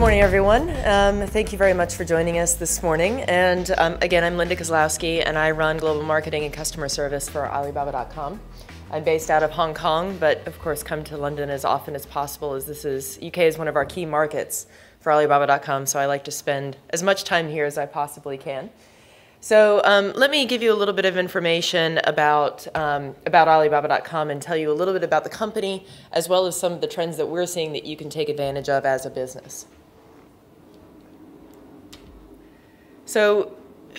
morning, everyone. Um, thank you very much for joining us this morning. And um, again, I'm Linda Kozlowski, and I run global marketing and customer service for Alibaba.com. I'm based out of Hong Kong, but of course come to London as often as possible as this is, UK is one of our key markets for Alibaba.com, so I like to spend as much time here as I possibly can. So um, let me give you a little bit of information about, um, about Alibaba.com and tell you a little bit about the company as well as some of the trends that we're seeing that you can take advantage of as a business. So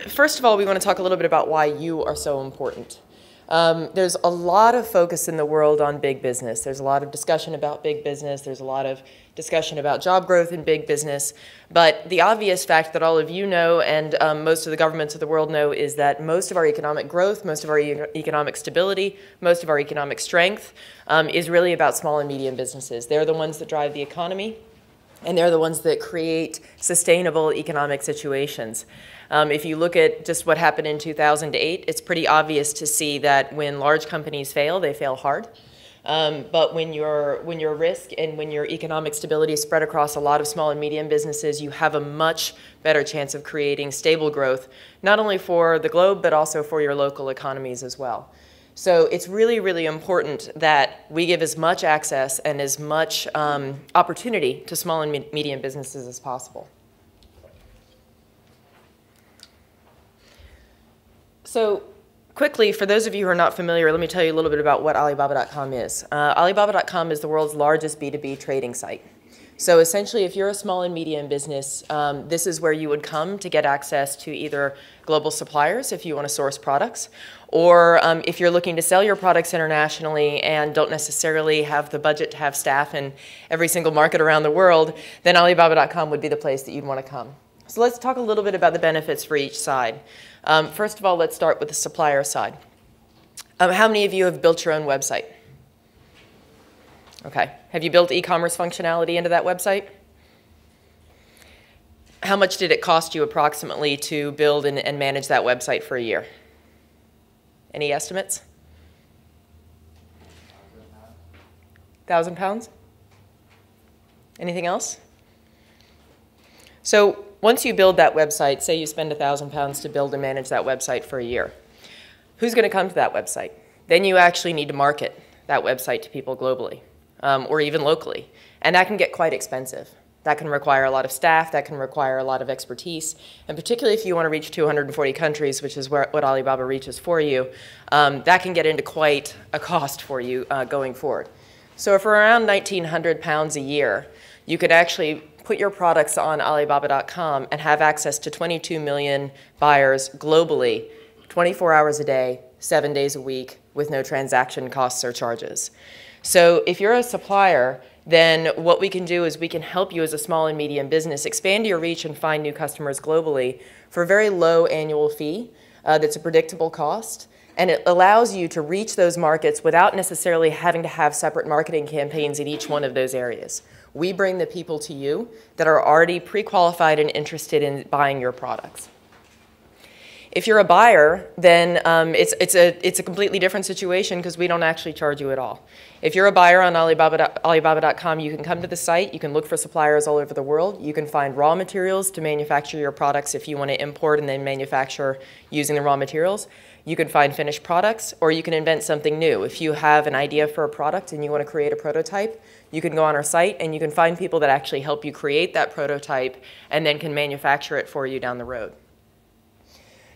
first of all, we want to talk a little bit about why you are so important. Um, there's a lot of focus in the world on big business. There's a lot of discussion about big business. There's a lot of discussion about job growth in big business. But the obvious fact that all of you know and um, most of the governments of the world know is that most of our economic growth, most of our e economic stability, most of our economic strength um, is really about small and medium businesses. They're the ones that drive the economy and they're the ones that create sustainable economic situations. Um, if you look at just what happened in 2008, it's pretty obvious to see that when large companies fail, they fail hard. Um, but when your when your risk and when your economic stability is spread across a lot of small and medium businesses, you have a much better chance of creating stable growth, not only for the globe but also for your local economies as well. So it's really, really important that we give as much access and as much um, opportunity to small and medium businesses as possible. So quickly, for those of you who are not familiar, let me tell you a little bit about what Alibaba.com is. Uh, Alibaba.com is the world's largest B2B trading site. So essentially, if you're a small and medium business, um, this is where you would come to get access to either global suppliers if you want to source products, or um, if you're looking to sell your products internationally and don't necessarily have the budget to have staff in every single market around the world, then Alibaba.com would be the place that you'd want to come. So let's talk a little bit about the benefits for each side. Um, first of all, let's start with the supplier side. Um, how many of you have built your own website? Okay. Have you built e-commerce functionality into that website? How much did it cost you approximately to build and, and manage that website for a year? Any estimates? Thousand pounds? Anything else? So once you build that website, say you spend a £1,000 to build and manage that website for a year, who's going to come to that website? Then you actually need to market that website to people globally um, or even locally. And that can get quite expensive. That can require a lot of staff, that can require a lot of expertise, and particularly if you want to reach 240 countries, which is where, what Alibaba reaches for you, um, that can get into quite a cost for you uh, going forward. So for around 1,900 pounds a year, you could actually put your products on Alibaba.com and have access to 22 million buyers globally, 24 hours a day, seven days a week, with no transaction costs or charges. So if you're a supplier, then what we can do is we can help you as a small and medium business expand your reach and find new customers globally for a very low annual fee uh, that's a predictable cost. And it allows you to reach those markets without necessarily having to have separate marketing campaigns in each one of those areas. We bring the people to you that are already pre-qualified and interested in buying your products. If you're a buyer, then um, it's, it's, a, it's a completely different situation because we don't actually charge you at all. If you're a buyer on Alibaba, Alibaba.com, you can come to the site, you can look for suppliers all over the world, you can find raw materials to manufacture your products if you want to import and then manufacture using the raw materials. You can find finished products or you can invent something new. If you have an idea for a product and you want to create a prototype, you can go on our site and you can find people that actually help you create that prototype and then can manufacture it for you down the road.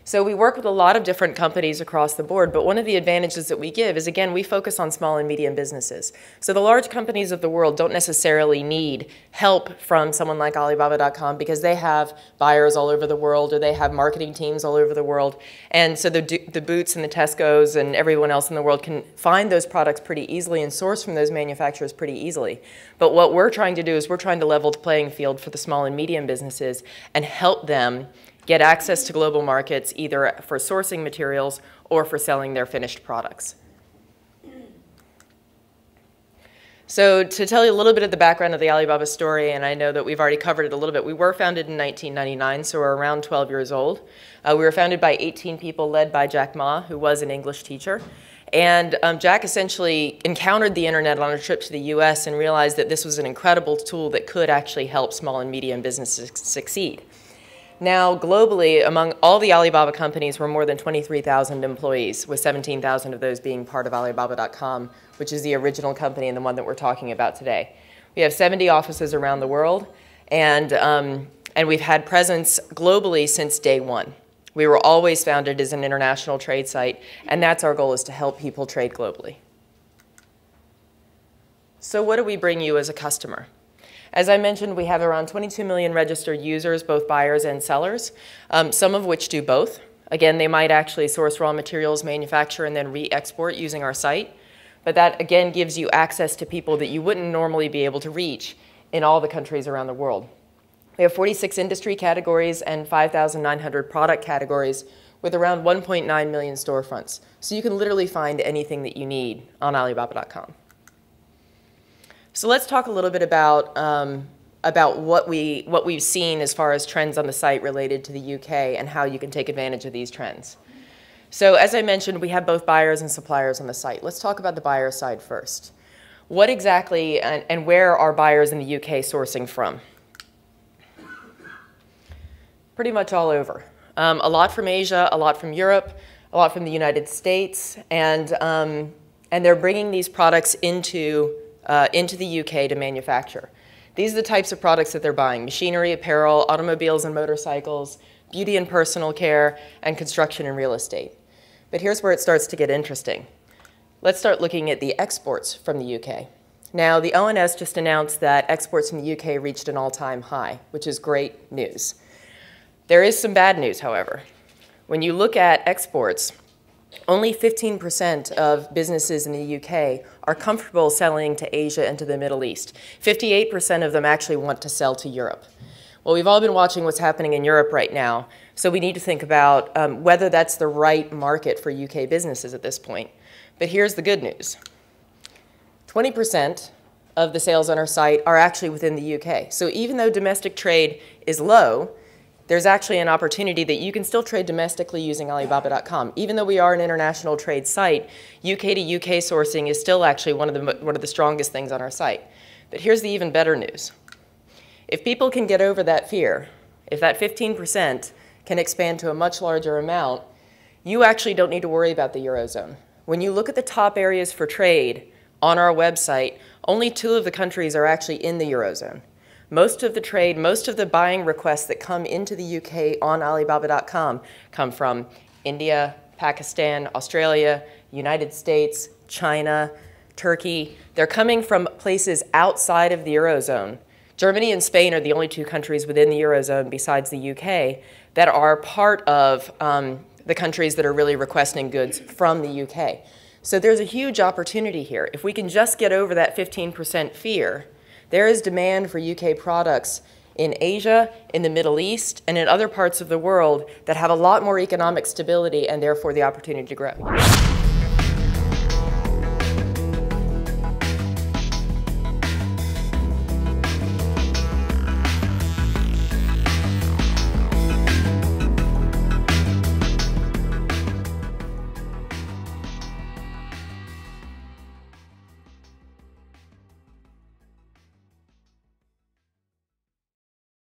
So we work with a lot of different companies across the board, but one of the advantages that we give is, again, we focus on small and medium businesses. So the large companies of the world don't necessarily need help from someone like Alibaba.com because they have buyers all over the world or they have marketing teams all over the world. And so the, the Boots and the Tesco's and everyone else in the world can find those products pretty easily and source from those manufacturers pretty easily. But what we're trying to do is we're trying to level the playing field for the small and medium businesses and help them get access to global markets either for sourcing materials or for selling their finished products. So to tell you a little bit of the background of the Alibaba story, and I know that we've already covered it a little bit, we were founded in 1999, so we're around 12 years old. Uh, we were founded by 18 people led by Jack Ma, who was an English teacher. And um, Jack essentially encountered the internet on a trip to the US and realized that this was an incredible tool that could actually help small and medium businesses succeed. Now, globally, among all the Alibaba companies, we're more than 23,000 employees, with 17,000 of those being part of Alibaba.com, which is the original company and the one that we're talking about today. We have 70 offices around the world, and, um, and we've had presence globally since day one. We were always founded as an international trade site, and that's our goal is to help people trade globally. So what do we bring you as a customer? As I mentioned, we have around 22 million registered users, both buyers and sellers, um, some of which do both. Again, they might actually source raw materials, manufacture, and then re-export using our site. But that, again, gives you access to people that you wouldn't normally be able to reach in all the countries around the world. We have 46 industry categories and 5,900 product categories with around 1.9 million storefronts. So you can literally find anything that you need on Alibaba.com. So let's talk a little bit about, um, about what, we, what we've seen as far as trends on the site related to the UK and how you can take advantage of these trends. So as I mentioned, we have both buyers and suppliers on the site. Let's talk about the buyer side first. What exactly and, and where are buyers in the UK sourcing from? pretty much all over. Um, a lot from Asia, a lot from Europe, a lot from the United States, and, um, and they're bringing these products into, uh, into the UK to manufacture. These are the types of products that they're buying, machinery, apparel, automobiles and motorcycles, beauty and personal care, and construction and real estate. But here's where it starts to get interesting. Let's start looking at the exports from the UK. Now, the ONS just announced that exports from the UK reached an all-time high, which is great news. There is some bad news, however. When you look at exports, only 15% of businesses in the UK are comfortable selling to Asia and to the Middle East. 58% of them actually want to sell to Europe. Well, we've all been watching what's happening in Europe right now, so we need to think about um, whether that's the right market for UK businesses at this point. But here's the good news 20% of the sales on our site are actually within the UK. So even though domestic trade is low, there's actually an opportunity that you can still trade domestically using Alibaba.com. Even though we are an international trade site, UK to UK sourcing is still actually one of the, one of the strongest things on our site. But here's the even better news. If people can get over that fear, if that 15% can expand to a much larger amount, you actually don't need to worry about the Eurozone. When you look at the top areas for trade on our website, only two of the countries are actually in the Eurozone. Most of the trade, most of the buying requests that come into the UK on Alibaba.com come from India, Pakistan, Australia, United States, China, Turkey. They're coming from places outside of the Eurozone. Germany and Spain are the only two countries within the Eurozone besides the UK that are part of um, the countries that are really requesting goods from the UK. So there's a huge opportunity here. If we can just get over that 15% fear, there is demand for UK products in Asia, in the Middle East, and in other parts of the world that have a lot more economic stability and therefore the opportunity to grow.